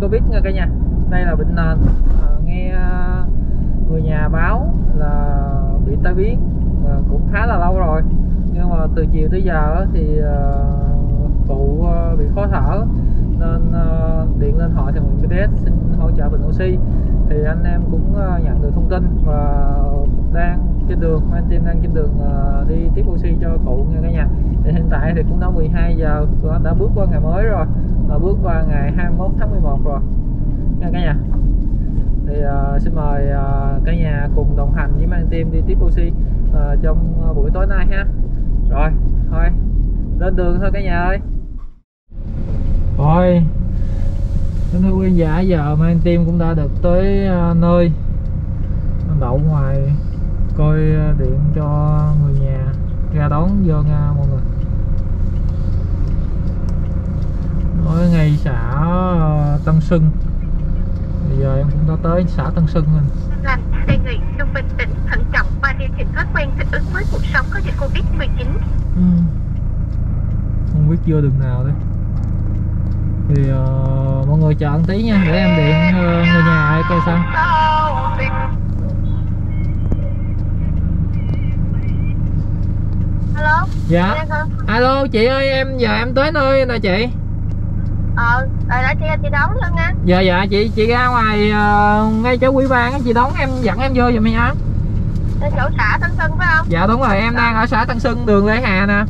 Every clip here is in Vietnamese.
covid nha cả nhà. Đây là bệnh nền. À, nghe ờ, người nhà báo là bị tai biến à, cũng khá là lâu rồi. Nhưng mà từ chiều tới giờ thì à, cụ bị khó thở. Nên điện lên hỏi thì mình BTS xin hỗ trợ bình oxy. Thì anh em cũng nhận được thông tin và đang trên đường anh team đang trên đường đi tiếp oxy cho cụ nha cả nhà thì hiện tại thì cũng đã 12 giờ tụi đã bước qua ngày mới rồi và bước qua ngày 21 tháng 11 rồi. Nha cả nhà. Thì uh, xin mời uh, cả nhà cùng đồng hành với mang team đi tiếp oxy uh, trong uh, buổi tối nay ha. Rồi thôi lên đường thôi cả nhà ơi. Rồi. Kính thưa quý giả giờ mang team cũng đã được tới uh, nơi. Đậu ngoài coi điện cho người nhà ra đón vô nha mọi người. Nói ngay xã ờ, Tân Xuân bây giờ em cũng đã tới xã Tân Xuân rồi. Lành đề nghị luôn bình tĩnh thận trọng và điều chỉnh thói quen thích ứng với cuộc sống có dịch covid 19 Ừ. không biết vô đường nào đấy thì ờ, mọi người chờ một tí nha để em điện ờ, người nhà coi sao. Alo dạ. Nghe không alo chị ơi em giờ em tới nơi nè chị ờ rồi đã chị chị đóng luôn nha. Dạ dạ chị chị ra ngoài ờ, ngay chỗ quỹ ban á chị đón em dẫn em vô giùm em ở chỗ xã Tân Xuân phải không? Dạ đúng rồi em đang ở xã Tân Xuân đường Lê Hà nè.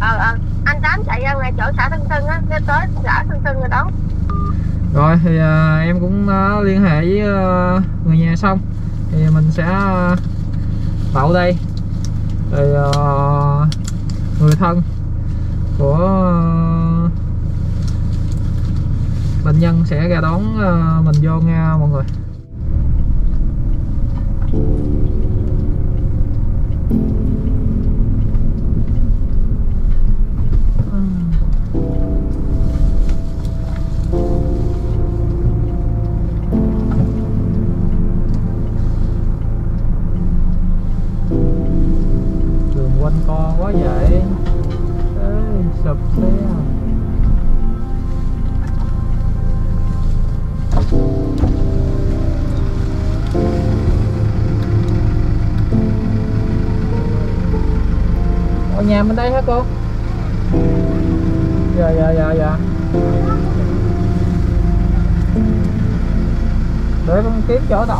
Ờ ờ anh tám chạy ra ngoài chỗ xã Tân Xuân á nên tới xã Tân Xuân rồi đóng rồi thì ờ, em cũng đã liên hệ với ờ, người nhà xong. Thì mình sẽ ờ, đậu đây. Rồi ờ, người thân của ờ, bệnh nhân sẽ ra đón ờ, mình vô nha mọi người.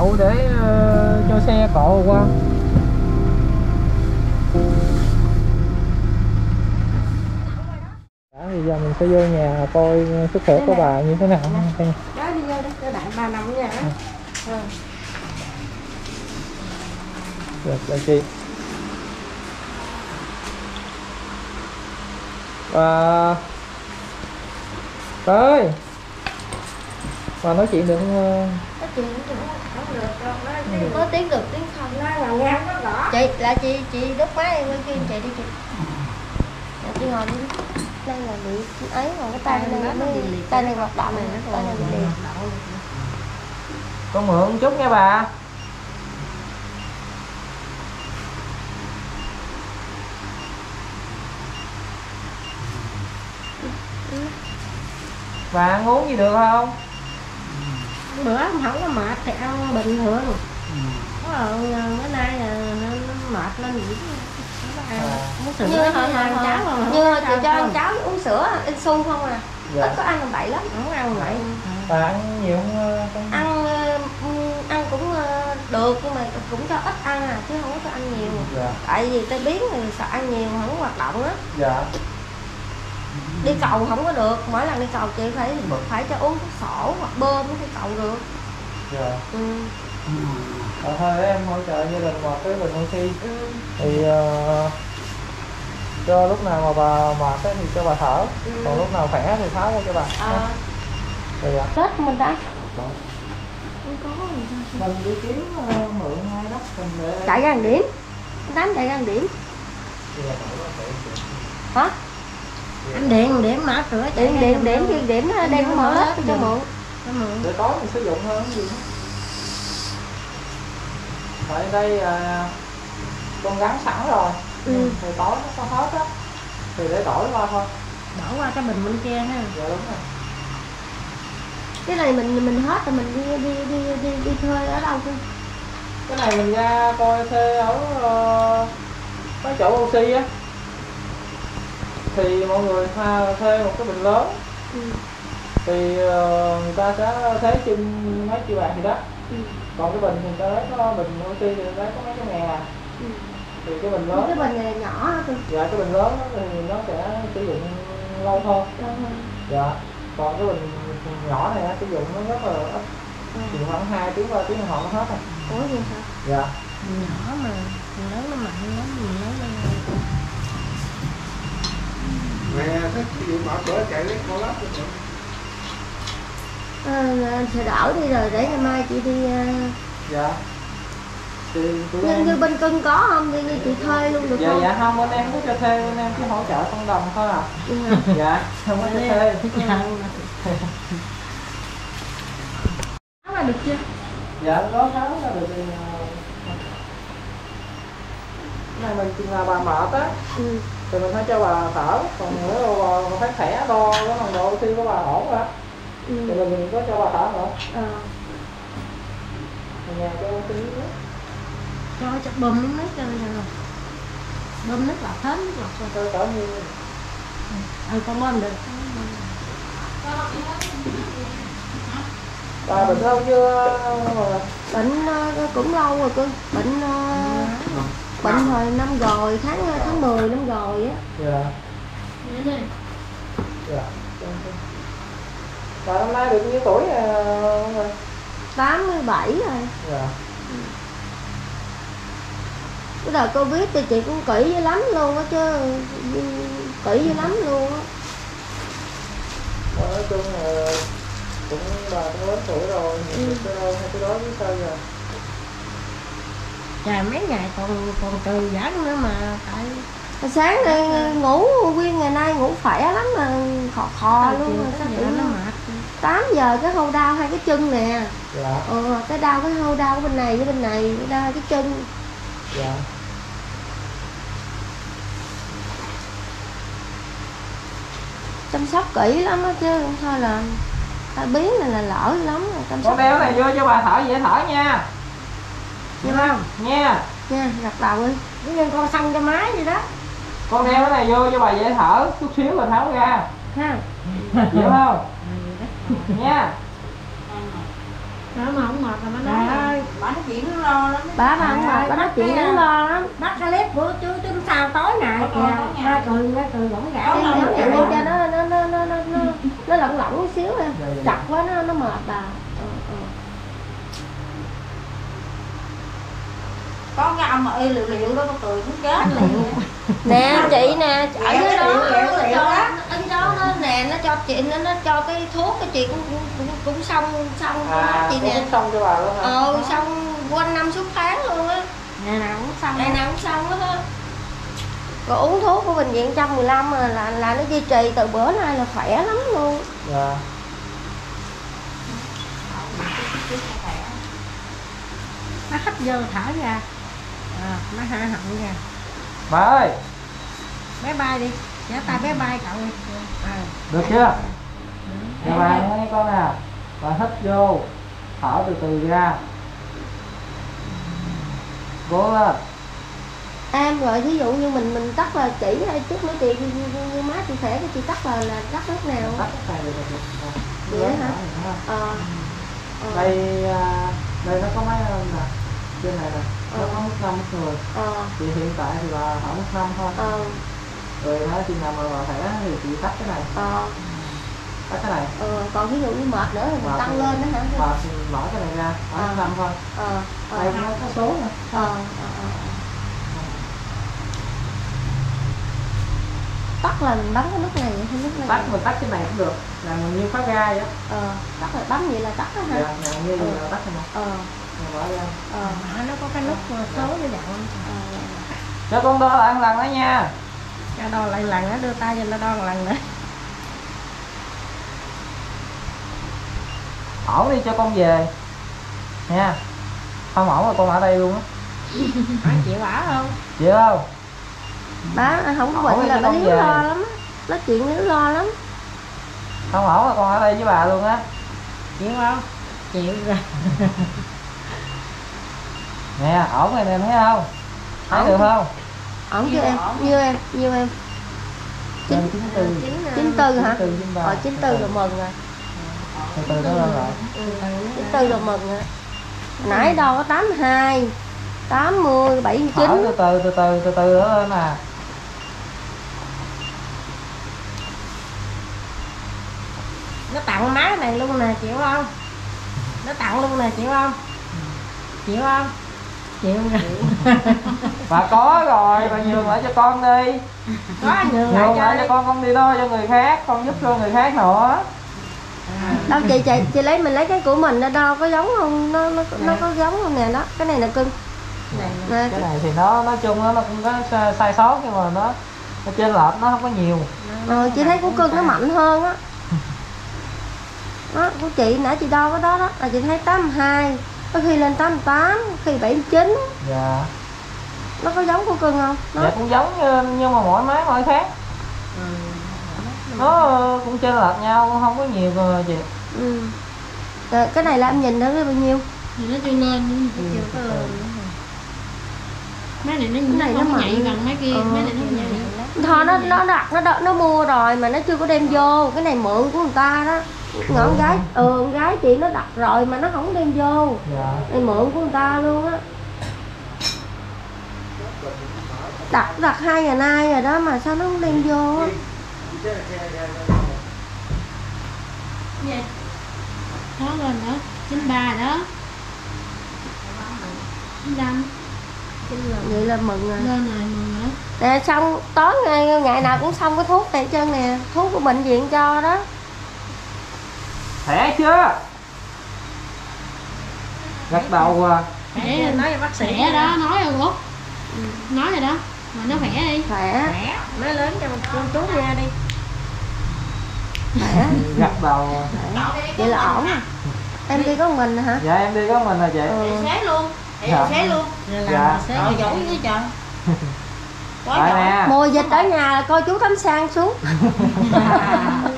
Đậu để ờ, cho xe cộ qua. Đã, thì giờ mình sẽ vô nhà coi sức khỏe của bà như thế nào. Ha. đó đi vô đi cho bạn bà nằm nha ừ. Được, là chị. Bà Bà nói chuyện được không? có chuyện cũng không được đâu nó có tiếng được tiếng không. Nó là ngang nó rõ chị là chị chị đốt máy em kia chị đi chị. Dạ, chị ngồi đi. Đây là bị ấy còn cái tay này nó tay này hoạt động. này tay này bị liệt Con mượn chút nha bà. Bà ăn uống gì được không? Bữa không có mệt thì ăn bình thường. Có là bữa nay là nó nó mệt lên gì uống sữa như như hồi ăn hồi cháo mà như chị cho ăn cháo uống sữa insu không à? Ít Dạ có ăn bậy lắm. Không ăn vậy Bà ăn nhiều không? ờ, ăn ờ, ăn cũng ờ, được nhưng mà cũng cho ít ăn à chứ không có cho ăn nhiều. Dạ. Tại vì tay biến thì sợ ăn nhiều không có hoạt động á. Dạ đi cầu không có được mỗi lần đi cầu chị phải phải cho uống thuốc sổ hoặc bơm mới đi cầu được. Dạ. Ừ. Ờ, thôi em hỗ trợ gia đình một cái bình oxy. Ừ. thì ờ, cho lúc nào mà bà mệt thì cho bà thở. Ừ. còn lúc nào khỏe thì tháo ra cho bà. Ờ, rồi dạ. Tết mình đã. Mình đi kiếm ờ, mượn hai đất mình để chạy ra điểm. Tám chạy ra điểm. Hả anh điện điểm rửa điểm điểm điểm điểm điểm nó đem nó mở lớp cho mượn. Để tối mình sử dụng hơn gì tại đây à, con gắn sẵn rồi. Ừ. thì tối nó có hết á. Thì để đổi qua thôi. Đổ qua cái bình bên kia ha. Dạ đúng rồi. Cái này mình mình hết rồi mình đi đi đi đi, đi thuê ở đâu cơ cái này mình ra coi thuê ở ờ, mấy chỗ oxy á thì mọi người thuê một cái bình lớn. Ừ. thì ờ, người ta sẽ thế chung mấy triệu bạc gì đó. Ừ. còn cái bình thì người ta lấy có bình oxy thì người ta lấy có mấy cái ngàn. À Ừ. thì cái bình cái lớn bình này nhỏ hả tôi dạ cái bình lớn thì nó sẽ sử dụng lâu thôi dạ. Còn cái bình nhỏ này sử dụng nó rất là ít. Chỉ khoảng 2 tiếng 3 tiếng họ nó hết rồi. Ủa vậy hả? Dạ. Nhỏ mà lớn nó mạnh lắm mình lớn mẹ thích ví dụ mở cửa chạy lấy con lắp à, sẽ đỡ đi rồi để ngày mai chị đi à, dạ. Thì tụi như, bên cưng có không? Như, như chị thuê luôn được dạ không? dạ không bên em có cho thuê bên em chỉ hỗ trợ không đồng thôi à. Hả? dạ không có cho thuê. Nó là được chưa? dạ có tháo ra được thì ờ, này mình chỉ là bà mệt á. Ừ. thì mình phải cho bà thở còn nếu mà bà phải khỏe đo cái nồng độ oxy của bà ổn rồi á Ừ. thì mình đừng có cho bà thở nữa. Ờ. Ở nhà cho oxy nữa. Cho cho bơm nước cho rồi. Bơm nước lọc hết nước lọc rồi. Cơ cỡ như Ừ con bơm được. Bà bệnh lâu chưa? Bệnh ờ, cũng lâu rồi cưng bệnh ờ, bệnh hồi năm rồi tháng tháng 10 năm rồi á. Dạ. Dạ. Bà năm nay được nhiêu tuổi rồi? 87 rồi. Dạ. Cái đợt covid thì chị cũng kỹ dữ lắm luôn á chứ kỹ dữ lắm luôn á. Nói chung là cũng bà cũng lớn tuổi rồi Ừ. ừ. cái hay cái đó biết sao giờ Trời mấy ngày còn còn trừ giãn nữa mà tại sáng nay ngủ nguyên ngày nay ngủ khỏe lắm mà khò khò luôn rồi sao giờ tự nó mệt. 8 giờ cái hông đau hai cái chân nè. Dạ. Ừ, cái đau cái hông đau bên này với bên này cái đau hai cái chân. Dạ. Chăm sóc kỹ lắm á chứ thôi là ta biến này là lỡ lắm chăm con sóc đeo này vô cho bà thở dễ thở nha Đúng không? nha nha gật đầu đi Giống như con xăng cho má vậy đó con đeo cái này vô cho bà dễ thở chút xíu rồi tháo ra ha hiểu không nha đó mà không mệt là má nói bà nói chuyện nó lo lắm bà bà không mệt bà nói chuyện nó lo lắm bắt cái clip của chú chú sao tối ngày kìa ra cười ra cười vẫn gãi em lắm giống như cho nó nó nó nó nó nó nó lỏng lỏng xíu nè Dạ, dạ, dạ. chặt quá nó nó mệt bà ừ, ừ. Có cái ông mà y liệu liệu đó con cười cũng chết liền. nè chị nè ở dưới đó liệu, liệu, nó liệu cho đó. ở dưới đó nó nè nó cho chị nó, nó cho cái thuốc cái chị cũng cũng cũng, cũng xong xong à chị cũng nè. xong cho bà luôn hả? Ờ xong quanh năm suốt tháng luôn á. Ngày nào cũng xong ngày nào cũng xong hết á. Rồi uống thuốc của bệnh viện 115 mà là là nó duy trì từ bữa nay là khỏe lắm luôn. Dạ. Nó hít vô thở ra à, nó hạ họng ra bà ơi! Bé bay đi. Giả tay bé bay cậu đi à. được chưa? Dạ bà nghe con nè bà hít vô. Thở từ từ ra. Cố lên em rồi thí dụ như mình mình tắt là chỉ hay chút nữa chị như, như, như má chị khỏe thì chị tắt là là tắt lúc nào? Tắt cái này được rồi. Vậy hả? ờ. Ờ. Đây à, đây nó có mấy nè? Trên này nè nó Ờ. mức năm mức người ờ. Thì hiện tại thì bà mức năm thôi. Ờ. Rồi nói khi nào mà bà khỏe thì chị tắt cái này. Ờ. Tắt cái này. Ờ còn ví dụ như mệt nữa thì mình tăng thì- lên đó hả? bà thì mở cái này ra Ờ. mức năm thôi. Ờ ờ. Đây nó có số nè ờ. tắt là mình bấm cái nút này hay nút này. Tắt mình tắt cái này cũng được. Là như khóa ga vậy á ờ tắt là bấm vậy là tắt đó dạ, ha nè, như Ờ. là tắt rồi nè ờ Rồi ra ờ nó có cái nút số để dặn ờ. Cho con đo một lần đó nha. Cho đo lại lần nó đưa tay cho nó đo một lần nữa. Ổn đi cho con về. Nha. Không ổn là con ở đây luôn á. Chịu bảo không? Chịu không? Bà không Ổn bệnh là bà không liếu về. lo lắm á. nói chuyện liếu lo lắm. Không ổn là con ở đây với bà luôn á. Chịu không? Chịu rồi nè ổn rồi nè thấy không? Thấy Ổn. được không? Ổn chưa em như em như em. Chín chín tư. Chín tư hả? Chín chín ờ chín tư là mừng rồi. Từ từ nó lên rồi chín tư là mừng rồi. Nãy đâu có tám hai tám mươi bảy chín. Từ từ từ từ từ từ nó lên nè. Nó tặng má này luôn nè chịu không? Nó tặng luôn nè chịu không? Chịu không chịu rồi bà có rồi bà nhường lại cho con đi. Có nhường lại nhường cho lại cho con con đi đo cho người khác con giúp cho người khác nữa. Đâu chị chị chị lấy mình lấy cái của mình nó đo có giống không? Nó nó nó có giống không nè đó. Cái này là cưng. Này cái này thì nó nói chung nó nó cũng có sai- sót nhưng mà nó nó trên lệch nó không có nhiều. Ờ, chị thấy của cưng nó mạnh hơn á. Đó của chị nãy chị đo cái đó đó. Là chị thấy 82 có khi lên 88 có khi 79 dạ. Nó có giống của cưng không? Nó dạ cũng giống như, nhưng mà mỗi máy mỗi khác. Nó ờ, cũng trên lệch nhau không có nhiều rồi chị ừ. Rồi, cái này là em nhìn thấy bao nhiêu? Thì nó chưa lên nhưng mà chưa có mấy này nó nó này nó mạnh. nhạy bằng mấy kia Ờ, mấy này nó nhạy. Thôi nó nó đặt nó đo- nó mua rồi mà nó chưa có đem vô. Cái này mượn của người ta đó con gái ừ con gái chị nó đặt rồi mà nó không đem vô. Dạ. Này mượn của người ta luôn á. Đặt đặt hai ngày nay rồi đó mà sao nó không đem vô á? Vậy đó lên nữa chín ba đó. Chín năm. Vậy là mừng rồi. Lên rồi mừng nữa nè xong tối ngày ngày nào cũng xong cái thuốc này hết trơn nè. Thuốc của bệnh viện cho đó khỏe chưa gật đầu à. Khỏe nói với bác sĩ khỏe đó nói rồi út nói rồi đó mà nó khỏe đi. Khỏe. Khỏe. Nói lớn cho con chú nghe đi. Khỏe. Gật đầu à. vậy là ổn à. Em đi có một mình hả? Dạ em đi có mình là chị. Ừ. xé luôn. Dạ. xé luôn. Rồi Dạ. làm dạ. rồi giỏi với trời nè mùa dịch ở nhà là coi chú Thánh Sang xuống.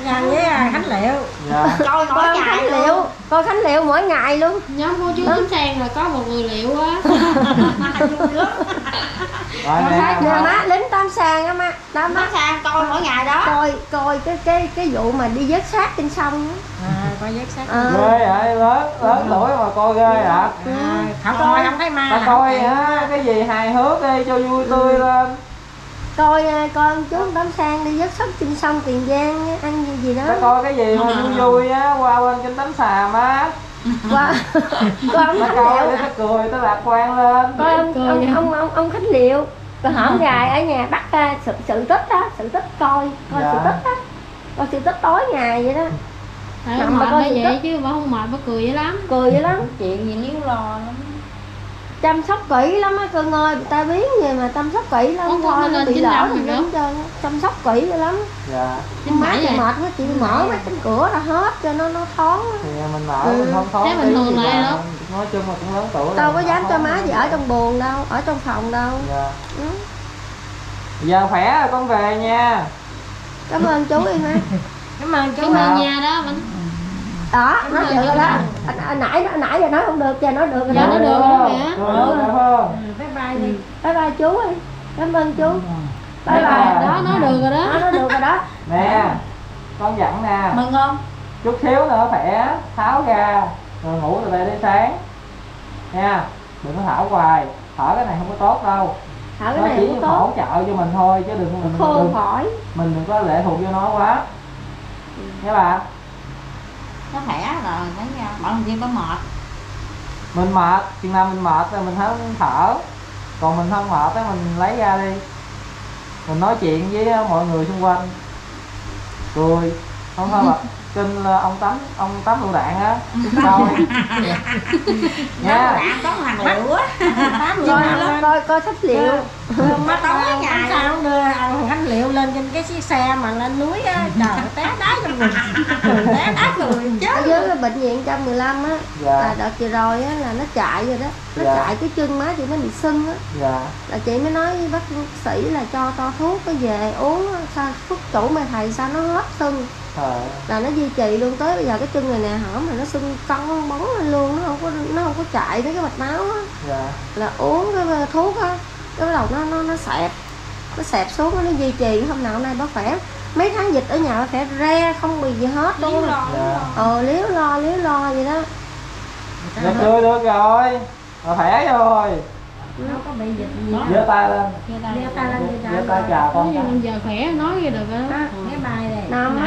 Gần với à, khánh liệu dạ. Coi mỗi coi ngày khánh luôn. Liệu coi khánh liệu mỗi ngày luôn. Nhóm cô chú tính sang là có một người liệu á. Rồi nè nè má lính tam sàng á má. Đó má má sang coi mỗi ngày đó. Coi coi cái cái cái vụ mà đi vớt xác trên sông á. À, coi vớt xác. Ờ. ghê vậy lớn lớn tuổi mà coi ghê ạ à, không coi không thấy ma ta là coi hả? cái gì hài hước đi cho vui tươi lên coi à, coi ông chú tam sang đi vớt xác trên sông tiền giang á, ăn gì gì đó. Ta coi cái gì mà vui vui á qua bên kinh tánh xà má. Qua coi ông coi liệu ta cười ta lạc quan lên. Coi ông ông ông ông, ông khánh liệu. Rồi hổm gài ở nhà bắt à, sự sự tích á sự tích coi coi Dạ. sự tích á coi sự tích tối ngày vậy đó. Tại mệt coi nó vậy tích. chứ bà không mệt bà cười dữ lắm. Cười dữ lắm. Chuyện gì nếu lo lắm chăm sóc kỹ lắm á cưng ơi ta biến gì mà chăm sóc kỹ lắm Ủa, thôi nó lên bị lỡ trơn á. chăm sóc kỹ lắm dạ má chị rồi mệt quá chị mở mấy cánh cửa ra hết cho nó nó thoáng á. thì mình mở Ừ. mình không thoáng Thế bình thường lại đâu? nói chung là cũng lớn tuổi đâu có dám không cho má gì ở trong buồn đâu ở trong phòng đâu dạ ừ. giờ khỏe rồi con về nha cảm ơn chú em ha cảm ơn chú cảm Dạ. ơn nhà đó mình đó nói được rồi đó. Anh, anh nãy anh nãy giờ nói không được giờ nói được rồi Dạ, đó. nói được rồi đó mẹ. Rồi bye bye đi. Bye bye chú ơi. Cảm ơn chú. Bye Bye. Bye đó nói được rồi đó. Nói nói được rồi đó. Nè con dặn nè. Mừng không? Chút xíu nữa khỏe tháo ra rồi ngủ từ đây đến sáng. Nha đừng có thở hoài. Thở cái này không có tốt đâu. Thở cái nó này chỉ không có hỗ tốt. trợ cho mình thôi chứ đừng mình khô đừng, khỏi. mình đừng có lệ thuộc vô nó quá. Nha bà nó khỏe rồi thấy nha bọn gì có mệt. Mình mệt chừng nào mình mệt rồi mình thấy thở. Còn mình không mệt á mình lấy ra đi. Mình nói chuyện với mọi người xung quanh. Cười. Không thôi mà kinh là ông tắm ông tắm lựu đạn á. Nó nha. Đạn có thằng liệu á coi coi sách liệu má tối ngày. sao không đưa ăn hành liệu lên trên cái chiếc xe mà lên núi á trời té đá trong người. Cười té đá người ở chết dưới cái bệnh viện 115 á dạ. là đợt vừa rồi á là nó chạy rồi đó. Nó Dạ. chạy cái chân má chị mới bị sưng á. Dạ. Là chị mới nói với bác sĩ là cho to thuốc nó về uống sao thuốc chủ mà thầy sao nó hết sưng. Trời là nó duy trì luôn tới bây giờ cái chân này nè hở mà nó sưng cong bóng lên luôn nó không có nó không có chạy tới cái mạch máu á. Dạ. Là uống cái thuốc á cái bắt đầu nó nó nó xẹp. Nó xẹp xuống nó duy trì. Hôm nào hôm nay bác khỏe. Mấy tháng dịch ở nhà bác khỏe re không bị gì hết luôn dạ ờ liếu lo liếu lo vậy đó. Dạ cười được rồi. Ờ, khỏe rồi. Nó có bị dịch gì giơ tay lên. Đeo tay lên giơ tay chào con giờ khỏe nói gì được á. Đó, cái bài này. Nằm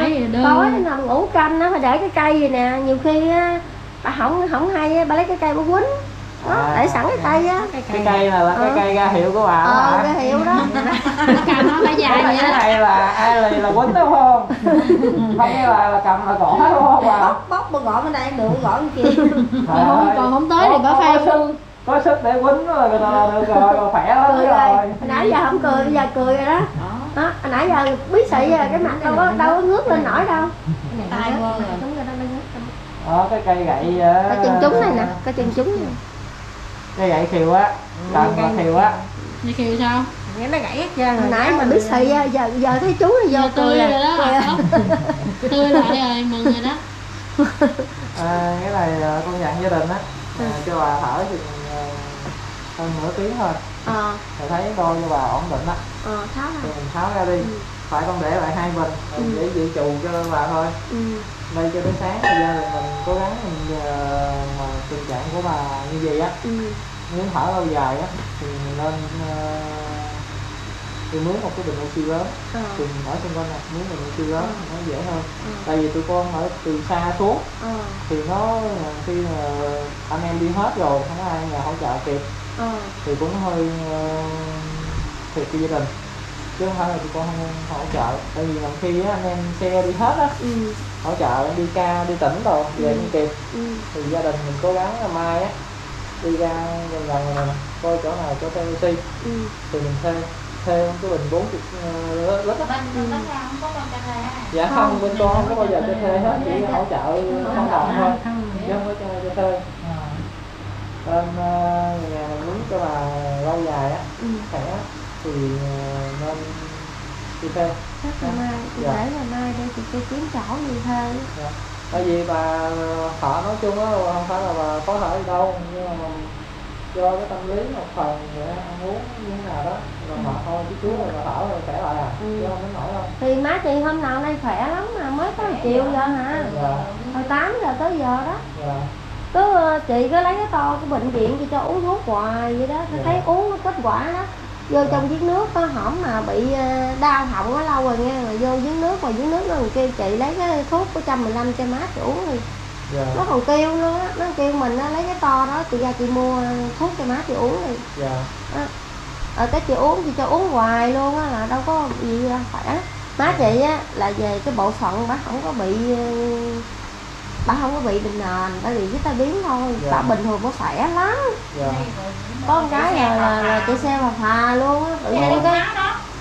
tối nằm ngủ canh á phải để cái cây gì nè. Nhiều khi á bà không không hay á bà lấy cái cây bà quýnh đó À. để sẵn cái cây á. Cái cái cây là cái Ờ. cây ra hiệu của bà đó ờ hả? cái hiệu đó. Cầm nó phải dài vậy cái đó. này là ai lì là quýnh đúng không không nghe là là cầm là gõ đúng không bà. Bóc bóc bơ gõ bên đây được gõ bên kia không còn không tới thì bà Có- phai có sức có sức để quýnh rồi là là được rồi rồi khỏe lắm rồi rồi. Hồi nãy giờ không cười bây giờ cười rồi đó. Đó hồi nãy giờ bí xị rồi cái mặt đâu có đâu có ngước lên nổi đâu. Tai quơ rồi đúng rồi. đó nó ngước đó cái cây gậy ờ, cái chân trúng này nè cái chân trúng này cây gậy khiều á cần mà khiều á. Vậy kêu sao? Nghe nó gãy hết trơn hồi nãy mà bí xị á, giờ giờ thấy chú thì vô giờ tươi à. rồi đó à. tươi lại rồi mừng rồi đó. À, cái này con dặn gia đình á. Ừ. à, cho bà thở thì ờ, hơn nửa tiếng thôi. Ờ. Thì thấy đo cho bà ổn định á. Ờ tháo thì mình tháo ra đi. Ừ. phải con để lại hai bình Ừ. để dự trù cho bà thôi. Ừ. Đây cho tới sáng bây giờ thì mình cố gắng mình mà tình trạng của bà như vậy á. Ừ muốn thở lâu dài á thì mình nên ờ, đi mướn một cái bình oxy lớn. Ờ. Thì mình ở xung quanh này mướn bình oxy lớn Ừ. nó dễ hơn. Ừ. tại vì tụi con ở từ xa xuống ờ thì nó khi mà anh em đi hết rồi không có ai nhà hỗ trợ kịp. Ờ thì cũng hơi ờ, thiệt cho gia đình chứ không phải là tụi con không hỗ trợ. Tại vì làm khi á, anh em xe đi hết á ừ. hỗ trợ đi ca đi tỉnh rồi về Ừ. không kịp. Ừ. Thì gia đình mình cố gắng là mai á đi ra gần gần này nè coi chỗ nào có thuê oxy ừ. Thì mình thuê thuê cái bình 40 uh, lít á. Dạ không, Không. bên con không có bao giờ cho thuê hết chỉ hỗ trợ không. đồng thôi. Chứ không có cho, cho thuê. Nên ờ, nhà mình muốn cho bà lâu dài á ừ. khỏe á, thì ờ, nên đi thuê. Chắc là mai chị Dạ. để ngày mai để chị kêu kiếm chỗ gì thuê tại vì bà thở nói chung á không phải là bà có thở gì đâu nhưng mà mình do cái tâm lý một phần để ăn uống như thế nào đó rồi họ thôi chứ chú rồi bà thở rồi khỏe lại à Ừ. chứ không đến nổi đâu. Thì má chị hôm nào nay khỏe lắm mà mới có một chiều giờ hả? Dạ. Hồi 8 giờ tới giờ đó. Dạ. Cứ ờ, chị cứ lấy cái to cái bệnh viện chị cho uống thuốc hoài vậy đó. Dạ. thấy uống kết quả đó vô trong giếng nước có hỏng mà bị ờ, đau họng quá lâu rồi nghe. Rồi vô giếng nước mà giếng nước nó còn kêu chị lấy cái thuốc của 115 cho má chị uống thì dạ. Nó còn kêu luôn á nó kêu mình á, lấy cái to đó chị ra chị mua thuốc cho má chị uống đi dạ. Ờ cái chị uống chị cho uống hoài luôn á là đâu có gì đâu khỏe. Má chị á là về cái bộ phận bà không có bị ờ, bà không có bị bệnh nền bà bị cái tai biến thôi. Dạ. bà bình thường bà khỏe lắm. Dạ. Có một cái là, là, là chị xe phà phà luôn á tự nhiên cái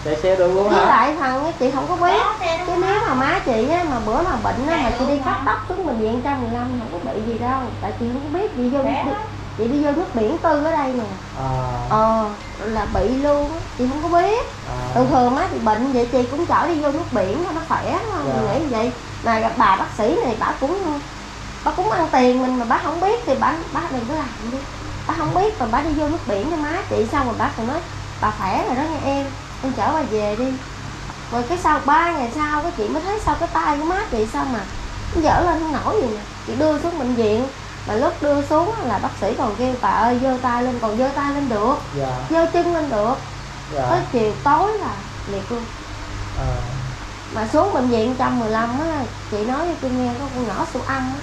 chạy xe được luôn với hả? lại thằng á chị không có biết. Chứ nếu mà má chị á mà bữa mà bệnh á mà chị đi cắt tóc xuống bệnh viện 115 không có bị gì đâu. Tại chị không có biết chị vô nước, chị đi vô nước biển tư ở đây nè. À, ờ là bị luôn á chị không có biết. À, thường thường má bị bệnh vậy chị cũng chở đi vô nước biển cho nó khỏe không Dạ. chị nghĩ vậy. Mà gặp bà bác sĩ này bà cũng bà cũng ăn tiền mình mà bà không biết thì bà bà đừng có làm đi. Bà không biết mà bà đi vô nước biển cho má chị xong rồi bà còn nói bà khỏe rồi đó nghe em em chở bà về đi. Rồi cái sau ba ngày sau cái chị mới thấy sao cái tay của má chị sao mà nó dở lên không nổi gì nè. Chị đưa xuống bệnh viện mà lúc đưa xuống là bác sĩ còn kêu bà ơi giơ tay lên còn giơ tay lên được. Dạ. Giơ chân lên được. Tới dạ chiều tối là liệt luôn. À, mà xuống bệnh viện 115 á chị nói cho tôi nghe có con nhỏ siêu âm á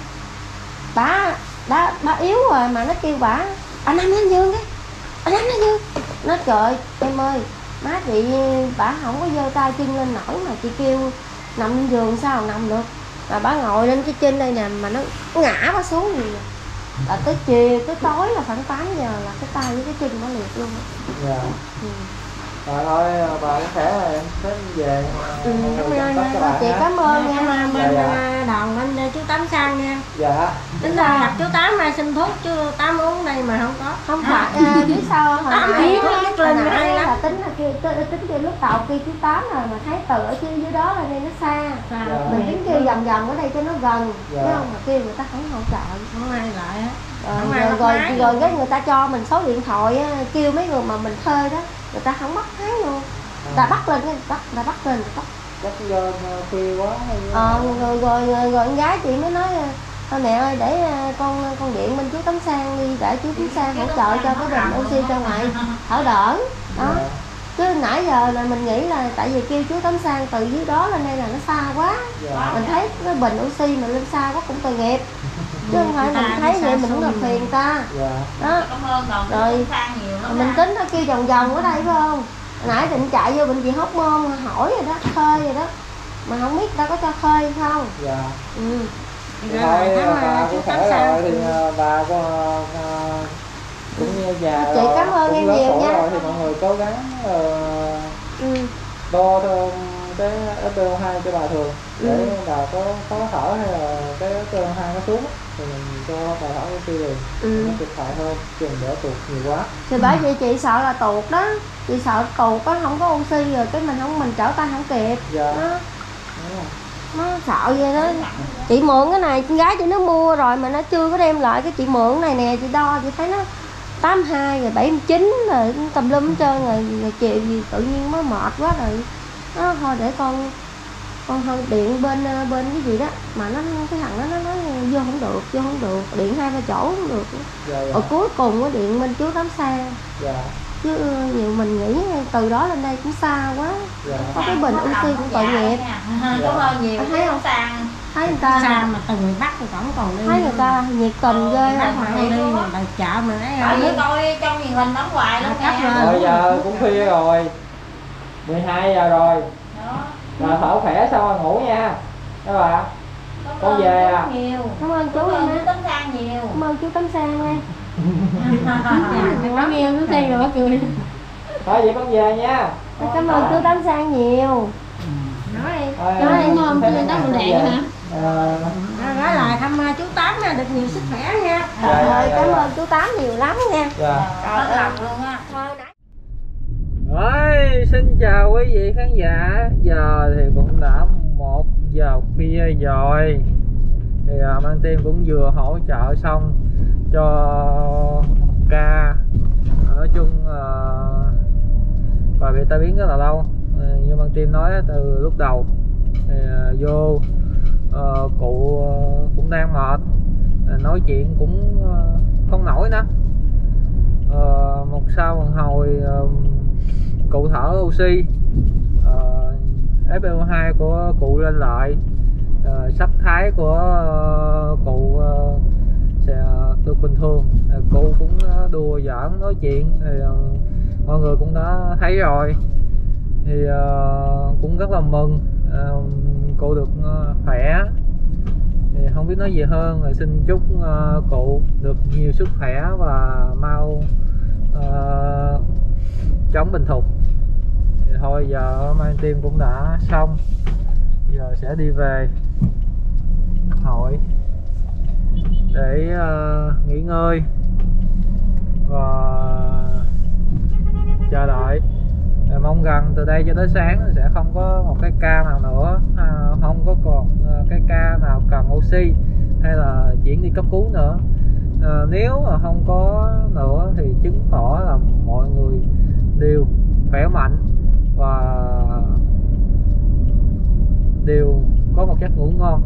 bà đã bà yếu rồi mà nó kêu bà anh năm lên giường cái anh năm lên giường nó trời em ơi má chị bà không có giơ tay chân lên nổi mà chị kêu nằm lên giường sao nằm được mà bà ngồi lên cái trên đây nè mà nó ngã bà xuống gì là tới chiều tới tối là khoảng 8 giờ là cái tay với cái chân nó liệt luôn á. dạ ừ. Rồi thôi bà cũng khỏe rồi em sớm về. Ừ, cảm ơn cho bà chị cảm ơn nha. Ơn Dạ, bên dạ. đoàn bên chú Tám sang nha. Dạ. Tính ra gặp chú Tám này xin thuốc chứ Tám uống đây mà không có. Không phải à, biết sao? Tám nãy lắm, hồi lên nãy là tính là kia tính, tính kia lúc đầu kia thứ tám rồi mà thấy tự ở trên dưới đó là nên nó xa? Dạ. mình tính kêu vòng vòng ở đây cho nó gần Dạ. chứ không mà kêu người ta không hỗ trợ. Không ai lại á. Rồi ai rồi, rồi, rồi cái người ta cho mình số điện thoại á, kêu mấy người mà mình thuê đó người ta không bắt máy luôn. Người ta bắt lên cái bắt? Ta bắt lên bắt. Chắc do khuya quá hay ờ, rồi, rồi, rồi, rồi con gái chị mới nói thôi mẹ ơi để ờ, con con điện bên chú Tấm Sang đi để chú Tấm Sang hỗ trợ cho cái bình oxy cho ngoại thở đỡ. Đó. Dạ. chứ nãy giờ là mình nghĩ là tại vì kêu chú Tấm Sang từ dưới đó lên đây là nó xa quá. Dạ. Mình thấy cái bình oxy mà lên xa quá cũng tội nghiệp chứ không phải mình thấy vậy mình cũng là phiền ta. Dạ. Đó. Cảm ơn còn Rồi. sang nhiều lắm mình tính nó kêu vòng vòng ở đây phải không? Nãy định chạy vô bệnh viện hóc môn hỏi rồi đó khơi rồi đó. Mà không biết ta có cho khơi không. Dạ. Ừ. Rồi, cảm ơn bà chú cũng khỏe rồi thì ờ, bà có ờ, cũng như già Chị rồi, cảm ơn cũng em nhiều nha. rồi thì mọi người cố gắng ờ, Ừ. đo cái SpO2 cho bà thường để Ừ. bà có có thở hay là cái SpO2 nó xuống thì mình cho bà thở oxy liền. Ừ. nó kịp thời hơn chừng đỡ tuột nhiều quá. Thì bởi vì chị sợ là tuột đó. Chị sợ tuột có không có oxy rồi cái mình không mình trở tay không kịp. Dạ. Nó nó sợ vậy đó. Chị mượn cái này con gái chị nó mua rồi mà nó chưa có đem lại cái chị mượn này nè chị đo chị thấy nó 82 rồi 79 rồi tùm lum hết trơn rồi, rồi chiều gì tự nhiên mới mệt quá rồi. Nó thôi để con con hơi điện bên ờ, bên cái gì đó mà nó cái thằng đó nó nói vô không được vô không được điện hai ba chỗ không được. Dạ dạ. Ở cuối cùng có điện bên chú tám sang dạ. Chứ nhiều mình nghĩ từ đó lên đây cũng xa quá. Dạ. Có cái bình oxy cũng tội nghiệp. Cảm ơn nhiều Thấy không? sang thấy người ta. Sao mà từ người Bắc thì vẫn còn đi. Thấy người ta nhiệt tình ghê á mà còn đi mà bà chợ Ở đi với coi trong truyền hình đóng hoài luôn nè rồi giờ cũng khuya rồi. 12 giờ rồi. Rồi thở khỏe xong rồi ngủ nha. Các bạn Cảm Con ơn về chú à? cảm ơn chú cảm em ơn á chú tấm sang nhiều. Cảm ơn chú tám sang nha. Nó nghe nó thấy rồi nó cười. Thôi vậy con về nha. Cảm ơn chú tám sang nhiều. Nói đi. Nói em- chưa em đắp về. đèn hả? Nói lại thăm uh, chú Tám nha, được nhiều sức khỏe nha. Dạ, dạ, rồi dạ, cảm dạ. ơn chú tám nhiều lắm nha. Dạ. Hết lòng luôn á Ôi, xin chào quý vị khán giả. Giờ thì cũng đã một giờ khuya rồi. Thì uh, Mang Tim cũng vừa hỗ trợ xong cho một ca. Nói chung uh, bà bị tai biến rất là lâu. Uh, Như Mang Tim nói từ lúc đầu thì uh, vô uh, cụ uh, cũng đang mệt. Uh, nói chuyện cũng uh, không nổi nữa. Uh, một sau một hồi uh, cụ thở oxy. Ờ, uh, FiO2 của cụ lên lại. Uh, sắc thái của uh, cụ uh, sẽ được bình thường. Uh, cụ cũng đùa giỡn nói chuyện. Thì uh, mọi người cũng đã thấy rồi. Thì uh, cũng rất là mừng uh, cụ được uh, khỏe. Thì không biết nói gì hơn. Rồi xin chúc uh, cụ được nhiều sức khỏe và mau uh, chống bình Thục. Thì thôi giờ mang tim cũng đã xong. Giờ sẽ đi về hội để uh, nghỉ ngơi và chờ đợi. Và mong rằng từ đây cho tới sáng sẽ không có một cái ca nào nữa. À, không có còn ờ, cái ca nào cần oxy hay là chuyển đi cấp cứu nữa. Ờ, nếu mà không có nữa thì chứng tỏ là mọi người đều khỏe mạnh và đều có một giấc ngủ ngon.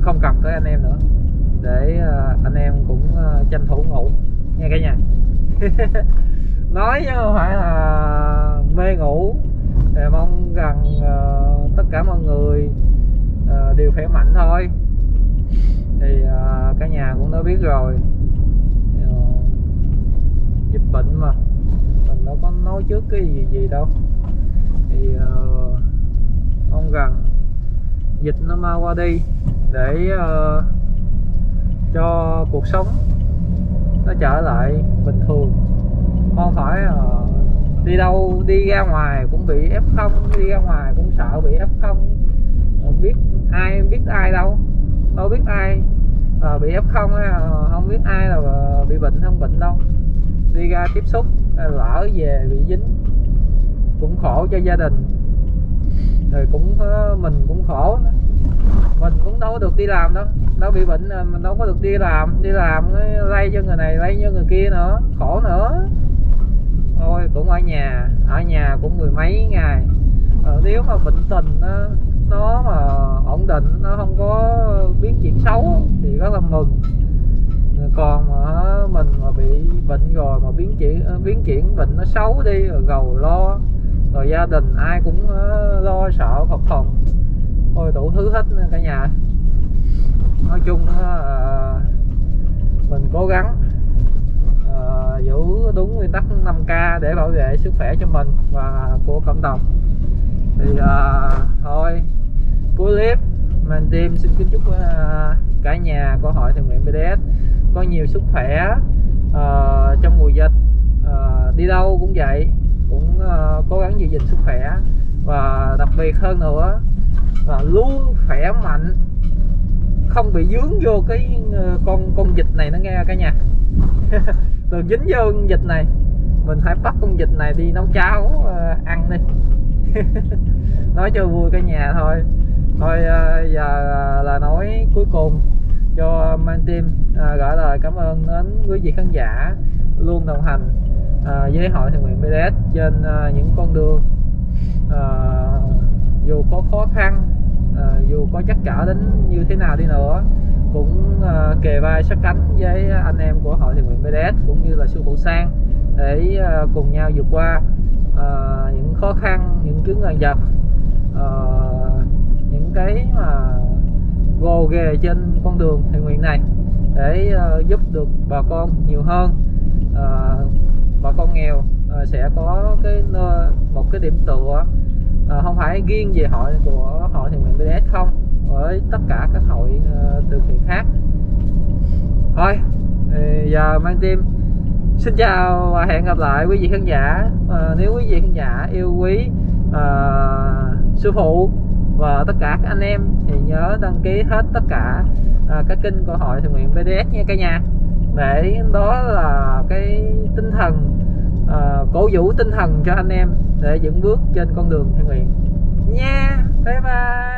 Không cần tới anh em nữa. Để ờ, anh em cũng ờ, tranh thủ ngủ nha cả nhà. Nói chứ không phải là mê ngủ. Thì mong rằng ờ, tất cả mọi người đều khỏe mạnh thôi. Thì ờ, cả nhà cũng đã biết rồi. Dịch bệnh mà đâu có nói trước cái gì gì đâu. Thì ờ, uh, mong rằng dịch nó mau qua đi để uh, cho cuộc sống nó trở lại bình thường. Không phải uh, đi đâu đi ra ngoài cũng bị f không đi ra ngoài cũng sợ bị f không. Biết ai biết ai đâu. Đâu biết ai à, bị f không hay là không biết ai là bị bệnh không bệnh đâu. Đi ra tiếp xúc lỡ về bị dính. Cũng khổ cho gia đình. Rồi cũng ờ, mình cũng khổ nữa. mình cũng đâu có được đi làm đâu. Đâu bị bệnh mình đâu có được đi làm. Đi làm lây cho người này lây cho người kia nữa. Khổ nữa. Thôi cũng ở nhà. Ở nhà cũng mười mấy ngày. Ờ, nếu mà bệnh tình nó nó mà ổn định nó không có biến chuyển xấu thì rất là mừng còn mà mình mà bị bệnh rồi mà biến chuyển ờ, biến chuyển bệnh nó xấu đi rồi gầu lo rồi gia đình ai cũng ờ, lo sợ phật phòng thôi đủ thứ hết cả nhà. Nói chung ờ, mình cố gắng giữ đúng nguyên tắc 5k để bảo vệ sức khỏe cho mình và của cộng đồng. Thì à, thôi cuối clip mình tìm xin kính chúc uh, cả nhà của hội thiện nguyện BDS có nhiều sức khỏe uh, trong mùa dịch uh, đi đâu cũng vậy cũng uh, cố gắng giữ gìn sức khỏe. Và đặc biệt hơn nữa là luôn khỏe mạnh không bị dướng vô cái uh, con con dịch này nó nghe cả nhà. Đừng dính vô con dịch này mình phải bắt con dịch này đi nấu cháo uh, ăn đi. Nói cho vui cả nhà thôi thôi à, giờ là nói cuối cùng cho mang team à, gửi lời cảm ơn đến quý vị khán giả luôn đồng hành à, với hội thiện nguyện BDS trên những con đường dù có khó khăn dù có chắc trở đến như thế nào đi nữa, cũng kề vai sát cánh với anh em của hội thiện nguyện BDS cũng như là sư phụ sang để cùng nhau vượt qua những khó khăn, những chướng ngại vật cái mà gồ ghề trên con đường thiện nguyện này để uh, giúp được bà con nhiều hơn. Uh, bà con nghèo uh, sẽ có cái nơi, một cái điểm tựa uh, không phải riêng về hội của hội thiện nguyện BDS không với tất cả các hội uh, từ thiện khác. Thôi thì giờ mang tim. Xin chào và hẹn gặp lại quý vị khán giả. À, nếu quý vị khán giả yêu quý à, sư phụ và tất cả các anh em thì nhớ đăng ký hết tất cả à, các kênh của hội thiện nguyện BDS nha cả nhà. Để đó là cái tinh thần à, cổ vũ tinh thần cho anh em để dẫn bước trên con đường thiện nguyện. Nha bye bye.